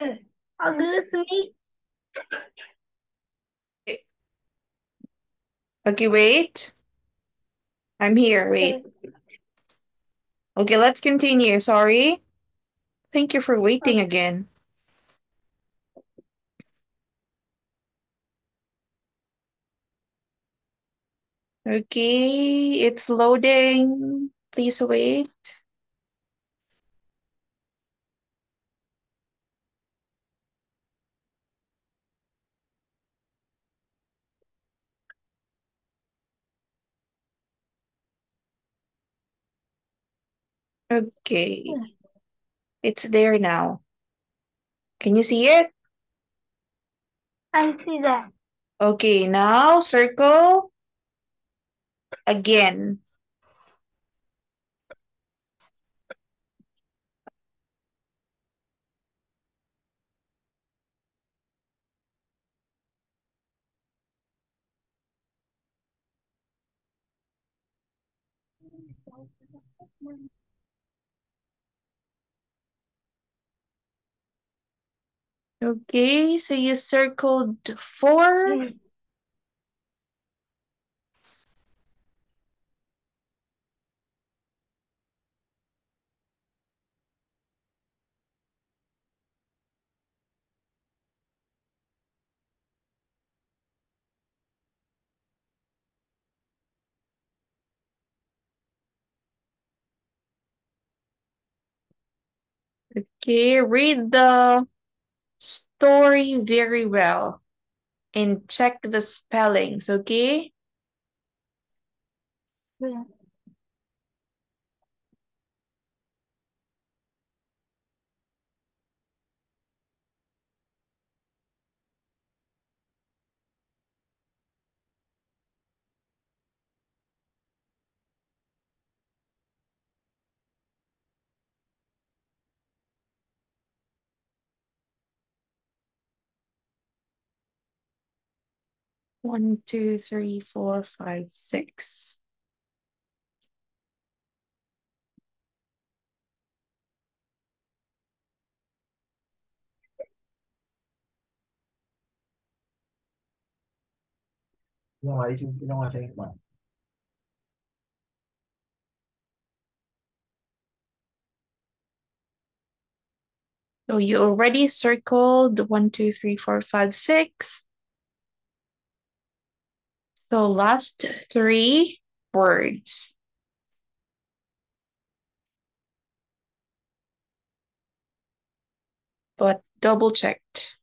With me? Okay, wait. I'm here, wait. Okay, let's continue. Sorry. Thank you for waiting again. Okay, it's loading. Please wait. Okay. It's there now. Can you see it? I see that. Okay, now circle again. Okay, so you circled four. Mm. Okay, read the story very well and check the spellings, okay? Yeah. One, two, three, four, five, six. No, I think, you know I think one. So you already circled one, two, three, four, five, six. So last three words. But double checked.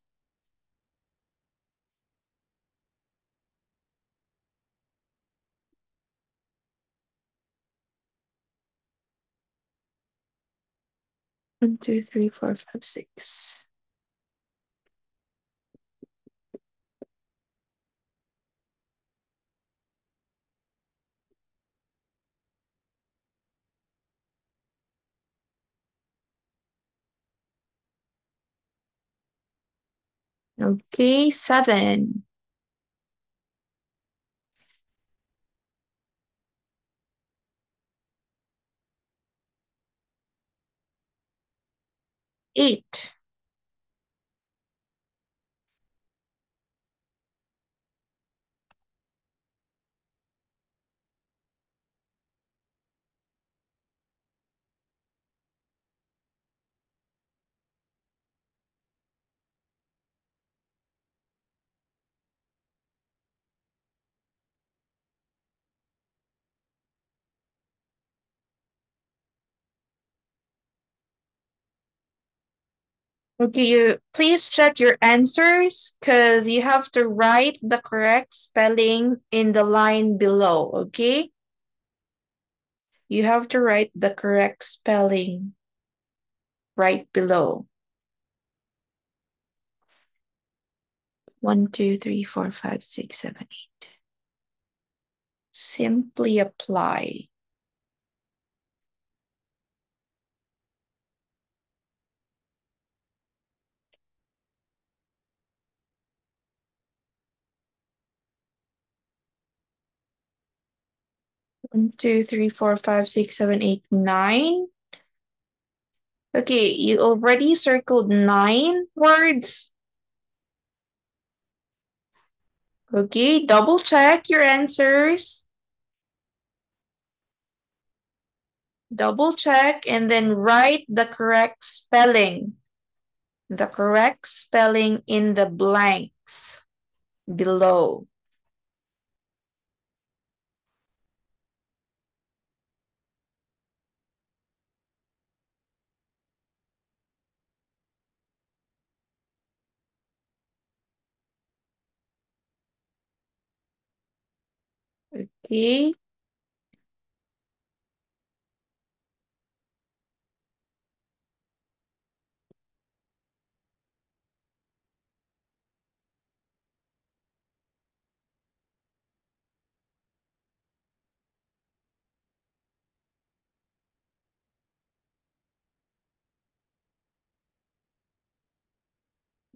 One, two, three, four, five, six. Okay, seven. Eight. Okay, you please check your answers because you have to write the correct spelling in the line below, okay? You have to write the correct spelling right below. One, two, three, four, five, six, seven, eight. Simply apply. One, two, three, four, five, six, seven, eight, nine. Okay, you already circled nine words. Okay, double check your answers. Double check and then write the correct spelling. The correct spelling in the blanks below. Okay.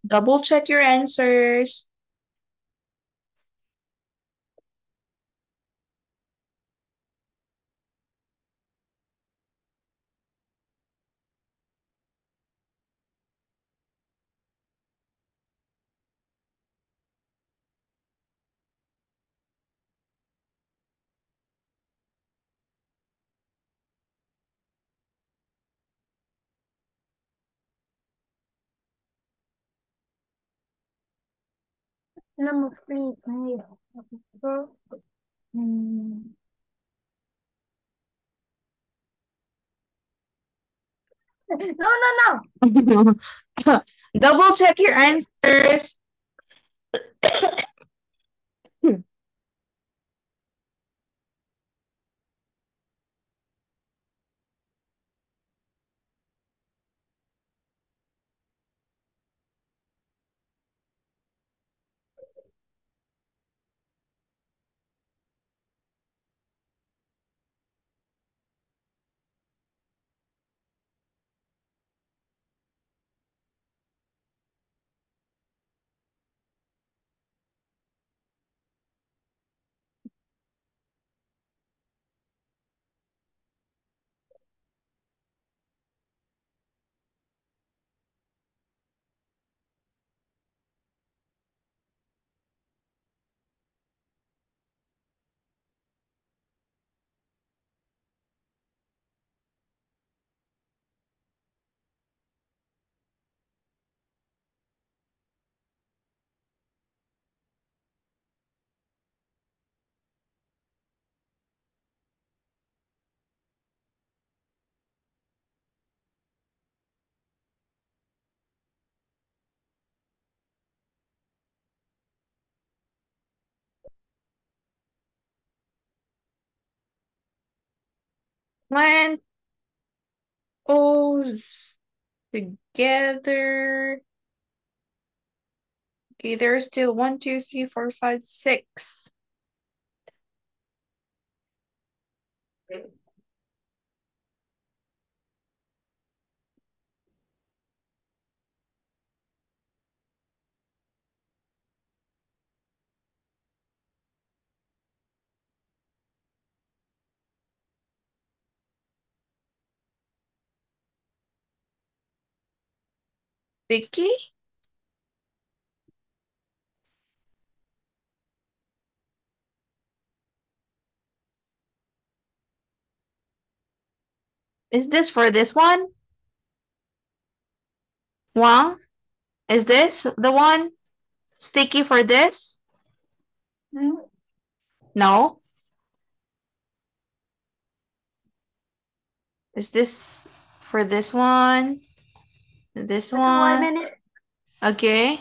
Double check your answers. Number three, please. Hmm. No, no, no. Double check your answers. Plant O's together. Okay, there's still one, two, three, four, five, six. Vicky? Is this for this one? Hoàng? Is this the one? Sticky for this? Hmm? No? Is this for this one? This One one? minute. Okay.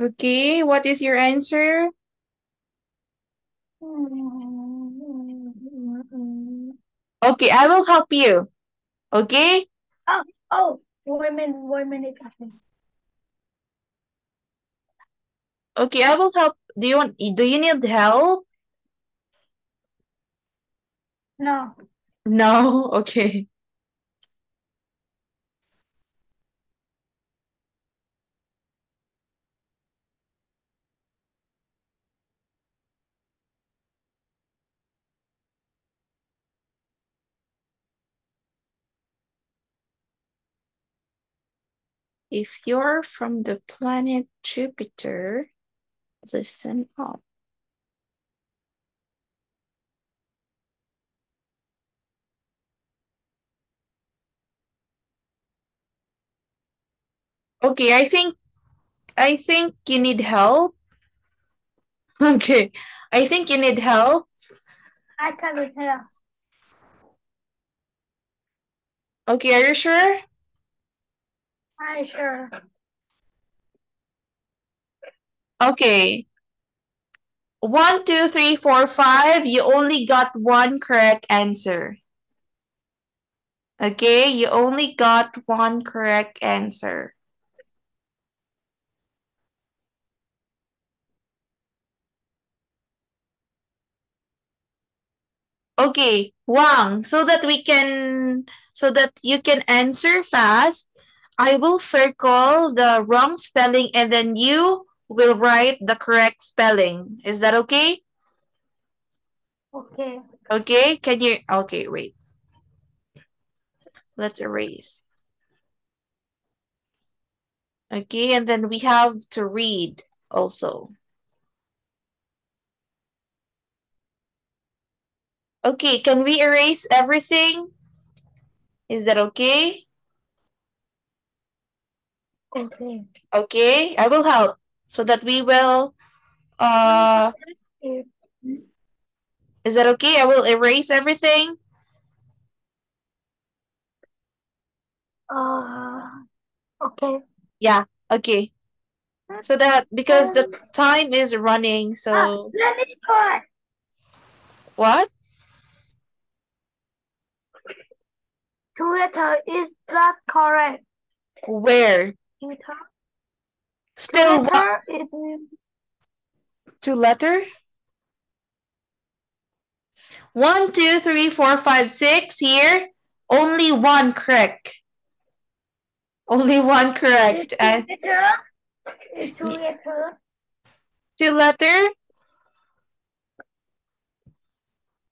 Okay, what is your answer? Okay, I will help you. Okay? Oh, oh one minute, one minute. Okay, I will help. Do you want do you need help? No. No, okay. If you're from the planet Jupiter, listen up. Okay, I think I think you need help. Okay, I think you need help. I can tell. Okay, are you sure? I sure. Okay. One, two, three, four, five. You only got one correct answer. Okay, you only got one correct answer. Okay, Hoàng, so that we can, so that you can answer fast, I will circle the wrong spelling and then you will write the correct spelling. Is that okay? Okay. Okay, can you, okay, wait. Let's erase. Okay, and then we have to read also. Okay, can we erase everything? Is that okay? Okay. Okay, I will help so that we will, uh, is that okay? I will erase everything. uh okay. Yeah, okay. So that, because the time is running, Ah, so, let me try. what? Twitter is not correct. Where? Twitter. Still? Twitter is Two letter? One, two, three, four, five, six here. Only one correct. Only one correct. And Twitter. Is Twitter. two letter?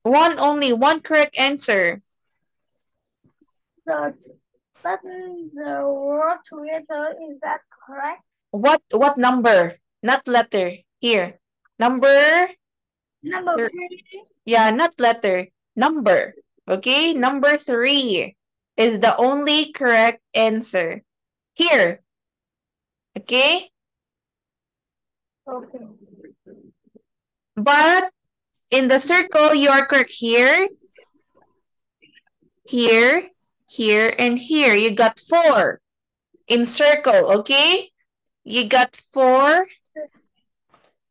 One only, one correct answer. The button the word Twitter is that correct? What what number? Not letter. Here. Number. Number three. Yeah, not letter. Number. Okay, number three is the only correct answer. Here. Okay, Okay. but in the circle, you are correct here, here, here, and here. You got four in circle, okay? You got four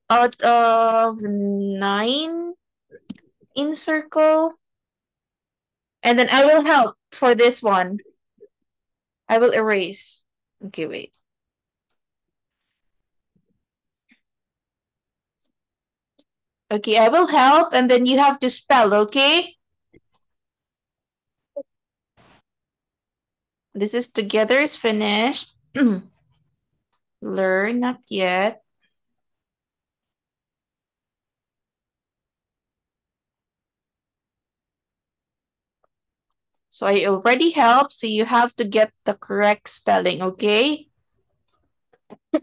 out of nine in circle. And then I will help for this one. I will erase. Okay, wait. Okay, I will help and then you have to spell, okay? This is together is finished. Learn, not yet. So I already helped, so you have to get the correct spelling, okay?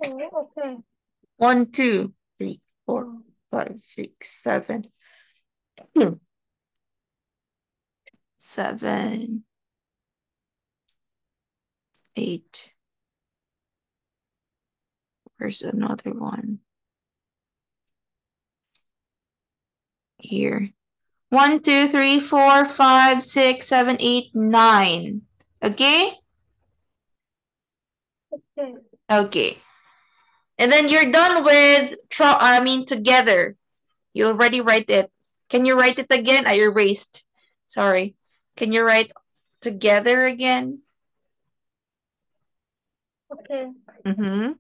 Oh, okay. One, two, three, four, five, six, seven. Seven. Eight. Where's another one? Here. One, two, three, four, five, six, seven, eight, nine. Okay? Okay. Okay. And then you're done with, I mean, together. You already write it. Can you write it again? I erased. Sorry. Can you write together again? Okay. Mm-hmm.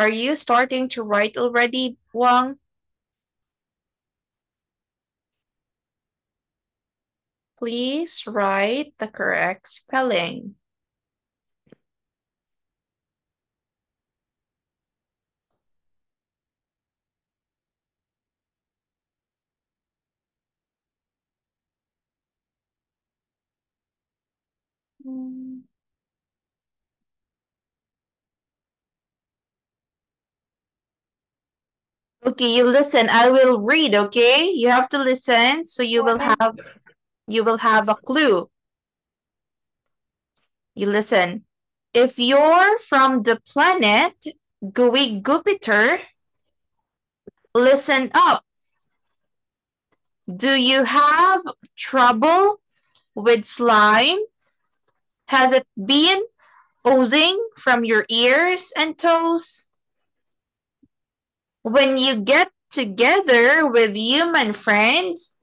Are you starting to write already, Hoàng? Please write the correct spelling. Mm. Okay, you listen. I will read, okay? You have to listen so you will have you will have a clue. You listen. If you're from the planet Gooey Jupiter, listen up. Do you have trouble with slime? Has it been oozing from your ears and toes? When you get together with human friends,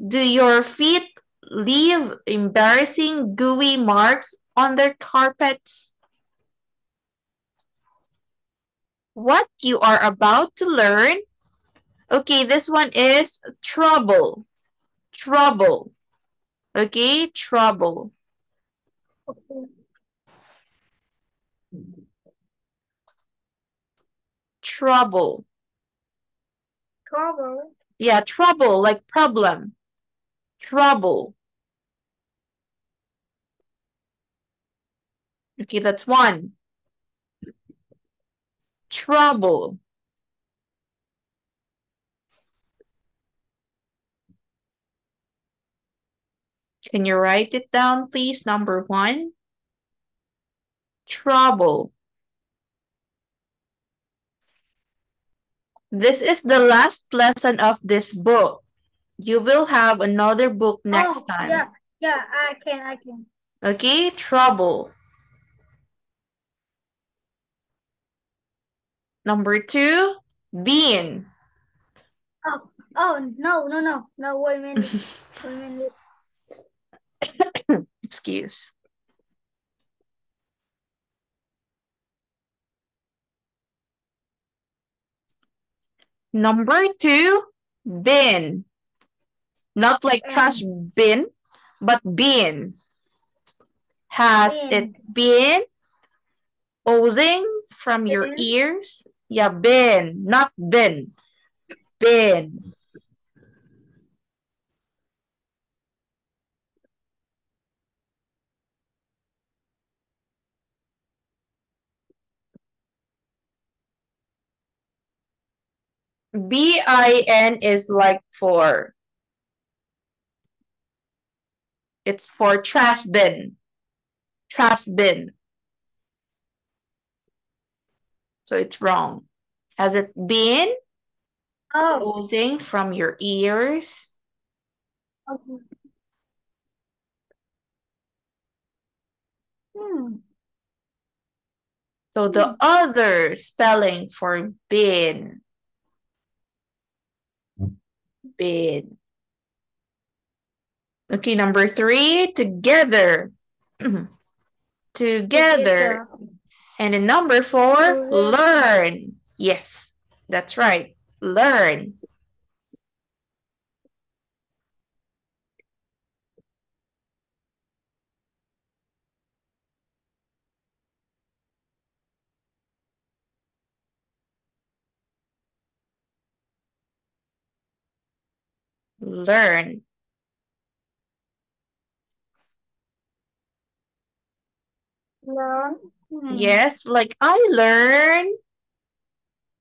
do your feet leave embarrassing gooey marks on their carpets? What you are about to learn. Okay, this one is trouble. Trouble. Okay, trouble. Okay. Trouble. Trouble. Yeah, trouble, like problem. Trouble. Okay, that's one. Trouble. Can you write it down, please? Number one. Trouble. This is the last lesson of this book. You will have another book oh, next oh, time. Yeah, yeah, I can, I can. Okay, trouble. Number two, bean. Oh, oh, no, no, no, no, wait a minute, wait a minute. Excuse. Number two, bin. Not like trash bin, but bin. Has it been oozing from your ears? Yeah, bin, not bin. Bin. B-I-N is like for. It's for trash bin. Trash bin. So it's wrong. Has it been Oh, oozing from your ears? okay. Hmm. So the other spelling for bin. Okay, number three, together. together. And then number four, Together. learn. Yes, that's right. Learn. Learn. Learn. Hmm. Yes, like I learn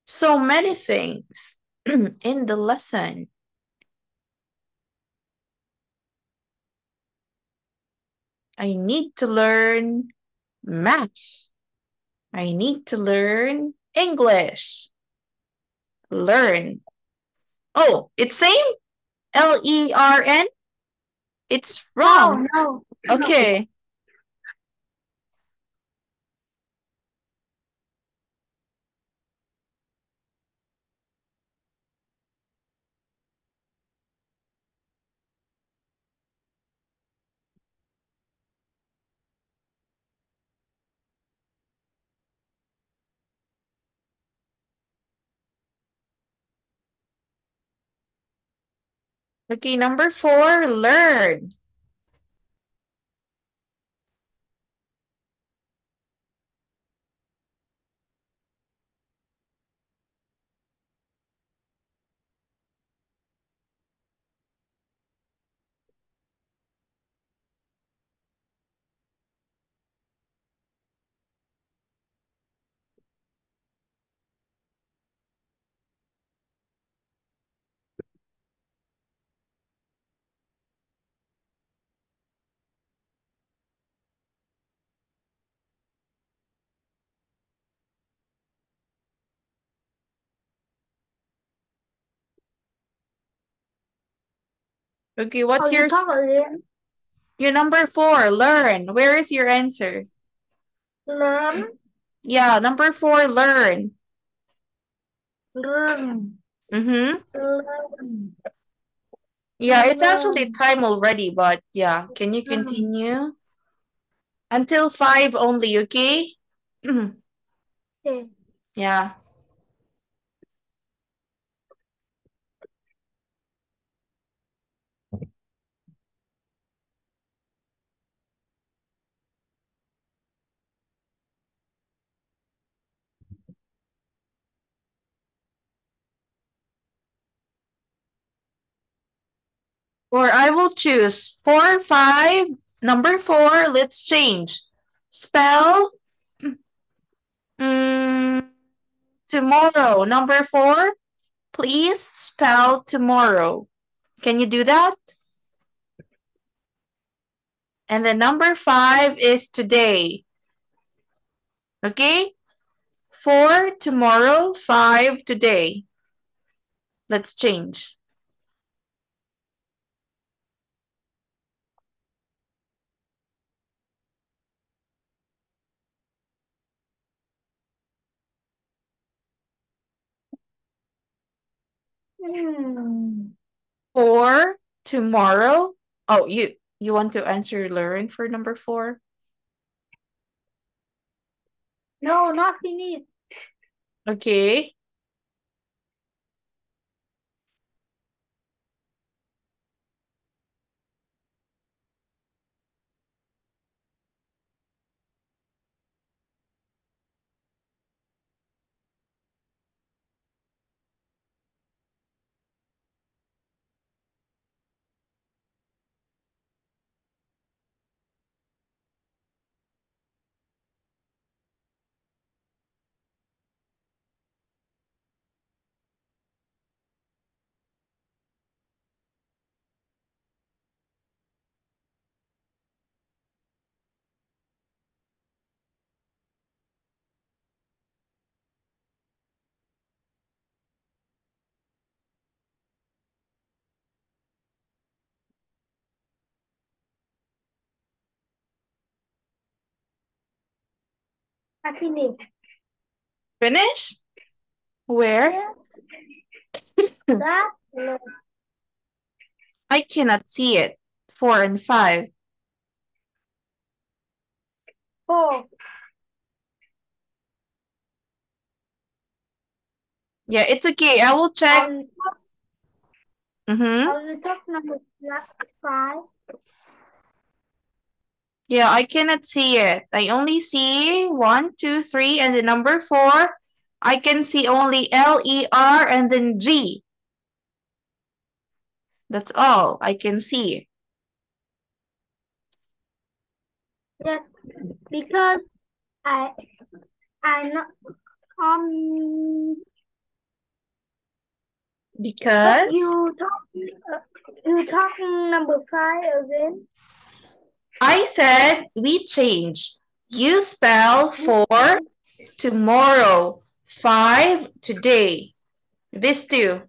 so many things in the lesson. I need to learn math. I need to learn English. Learn. Oh, it's same? L-E-R-N? It's No, wrong. no. Okay. Okay, number four, learn. Okay, what's your your number four? Learn. Where is your answer? Learn. Yeah, number four, learn. Learn. Mm-hmm. Learn. Yeah, it's actually time already, but yeah, can you continue? Until five only, okay? Okay. Yeah. Or I will choose four, five, number four, let's change. Spell mm, tomorrow. Number four, please spell tomorrow. Can you do that? And then number five is today. Okay? Four tomorrow, five today. Let's change. Hmm. Four tomorrow. Oh, you you want to answer learn for number four? No, not finish. Okay. I finished. Finish? Where? That no. I cannot see it. Four and five. four. Yeah, it's okay. I will check. Top, Mm-hmm. on the top number five. Yeah, I cannot see it. I only see one, two, three, and the number four. I can see only L, E, R, and then G. That's all I can see. Yes, because I I'm not um Because you talking uh, you talking number five again. I said we change. You spell four tomorrow, five today. This two,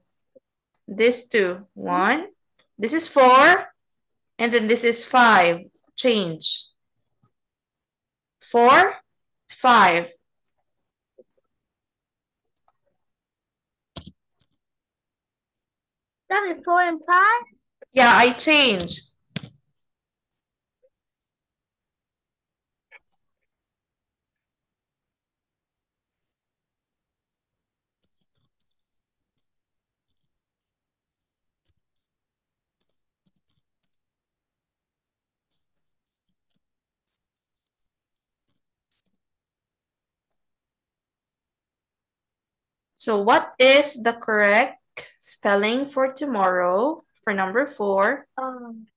this two, one. This is four, and then this is five. Change. Four, five. That is four and five. Yeah, I change. So what is the correct spelling for tomorrow for number four? Um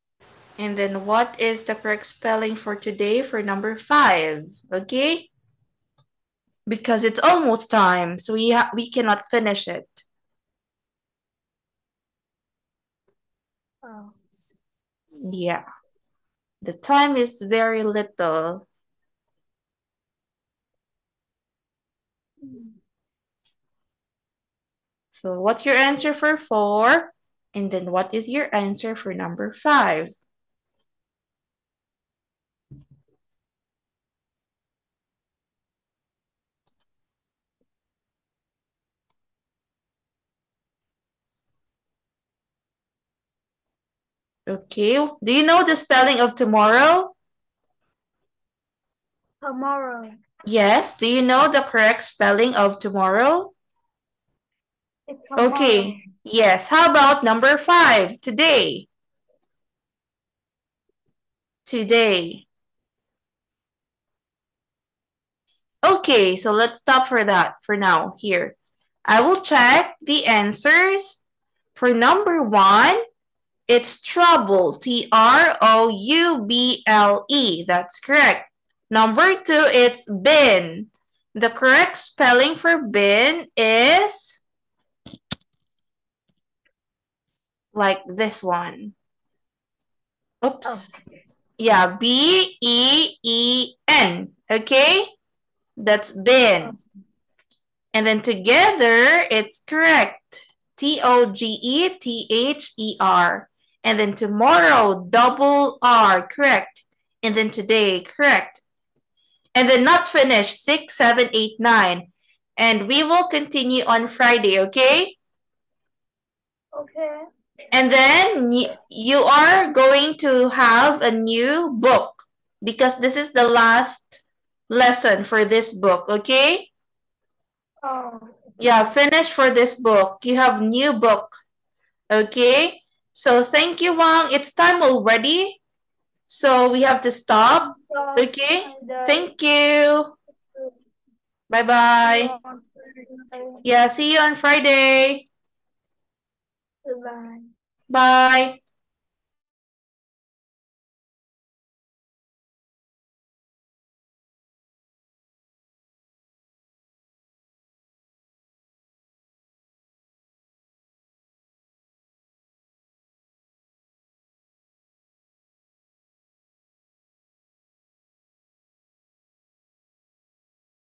And then what is the correct spelling for today for number five? Okay? Because it's almost time, so we we cannot finish it. oh. Yeah. The time is very little. So what's your answer for four? And then what is your answer for number five? Okay. Do you know the spelling of tomorrow? tomorrow. Yes. Do you know the correct spelling of tomorrow? Okay. Yes. How about number five? Today. Today. Okay, so let's stop for that for now here. I will check the answers. For number one, it's trouble. T-R-O-U-B-L-E. That's correct. Number two, it's bin. The correct spelling for bin is like this one. Oops. Oh. Yeah, B-E-E-N. Okay? That's bin. Oh. And then together, it's correct. T-O-G-E-T-H-E-R. And then tomorrow, double R, correct. And then today, correct. And then not finished, six, seven, eight, nine. And we will continue on Friday, okay? Okay. And then you are going to have a new book because this is the last lesson for this book, okay? Oh. Yeah, finish for this book. You have new book. Okay? So thank you, Hoàng. It's time already. So we have to stop. Okay? uh, Thank you. Bye-bye. Yeah, see you on Friday. Goodbye. Bye.